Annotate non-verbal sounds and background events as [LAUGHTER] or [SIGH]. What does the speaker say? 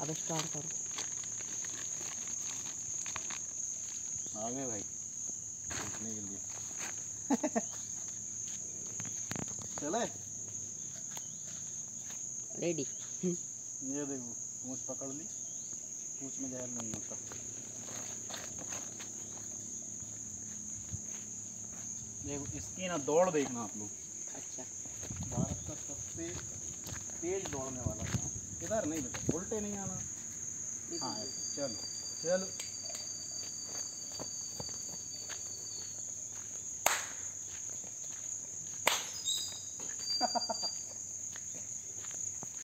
अब स्टार्ट करो। आ गए भाई देखने के लिए। [LAUGHS] चले। रेडी ये देखो पूछ पकड़ ली। पूछ में जहर नहीं होता। देखो इसकी ना दौड़ देखना आप लोग। अच्छा। भारत का सबसे तेज दौड़ने वाला। इधर नहीं बेटा उल्टे नहीं आना। हाँ चलो। चलो। ha ha ha